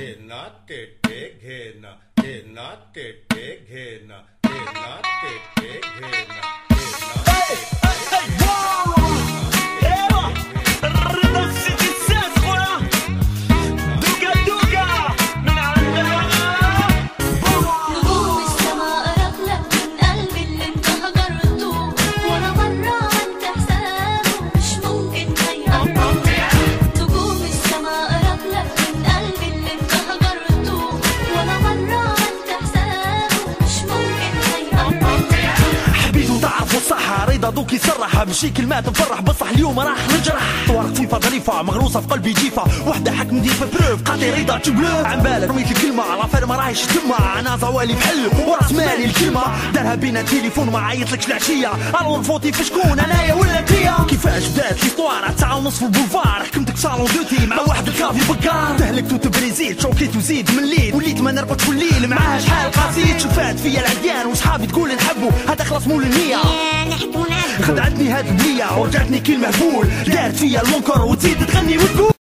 घेना टेटे घेना घेना टेटे घेना घेना وتعرف الصح رضا دوك يسرح مشي كلمات مفرح بصح اليوم راح نجرح. طوارق صفة ظريفة. مغروسة في قلبي جيفة. وحدة حك ندير في بروف قاطي رضا تبلوف عن بالك رميت الكلمة. على فر ما راهيش تما. أنا زوالي بحل وراس مالي الكلمة. دارها بينا تليفون. ما عيطلكش العشية. ألو فوتي في شكون؟ انايا ولا انتيا كيفاش بدات ليستوار تسعة ونص في البولفار. حكمتك صالون دوتي مع واحد الكافي بكار. تهلكت وتبريزيت شوكيت وزيد من ليل. وليت ما نرقدش في الليل. معاه شحال قاسيت شفات فيا العديان. وصحابي تقول نحبو هذا خلاص مول النية هاد البنية ورجعتني كلمة فول دارت فيا المنكر وتزيد تغني وتقول.